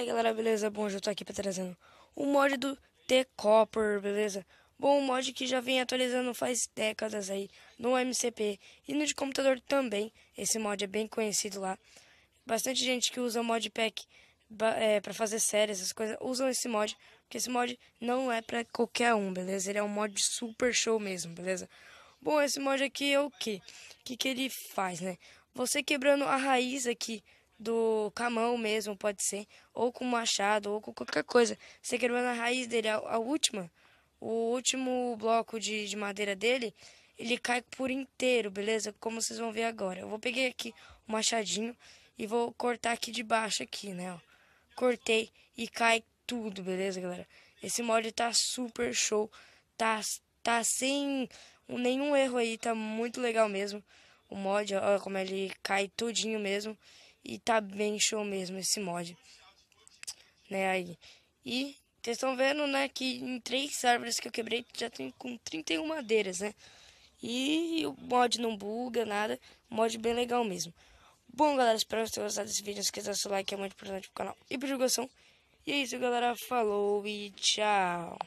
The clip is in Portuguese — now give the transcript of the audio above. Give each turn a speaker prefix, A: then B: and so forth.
A: galera, beleza? Bom, eu tô aqui pra trazendo o mod do The Copper, beleza? Bom, um mod que já vem atualizando faz décadas aí no MCP e no de computador também. Esse mod é bem conhecido lá. Bastante gente que usa o modpack é, para fazer séries, essas coisas, usam esse mod, porque esse mod não é para qualquer um, beleza? Ele é um mod super show mesmo, beleza? Bom, esse mod aqui é o que? O que, que ele faz, né? Você quebrando a raiz aqui do camão mesmo, pode ser, ou com machado, ou com qualquer coisa. Você quebrando a raiz dele, a, a última, o último bloco de, de madeira dele, ele cai por inteiro, beleza? Como vocês vão ver agora. Eu vou pegar aqui o machadinho e vou cortar aqui de baixo aqui, né? Ó. Cortei e cai tudo, beleza, galera? Esse mod tá super show, tá, tá sem nenhum erro aí, tá muito legal mesmo. O mod, olha como ele cai tudinho mesmo. E tá bem show mesmo esse mod. Né, aí. E vocês estão vendo, né, que em três árvores que eu quebrei já tem com 31 madeiras, né? E o mod não buga, nada. Mod bem legal mesmo. Bom, galera, espero que vocês tenham gostado desse vídeo. Não esqueça de seu like, é muito importante pro canal e pro divulgação. E é isso, galera. Falou e tchau.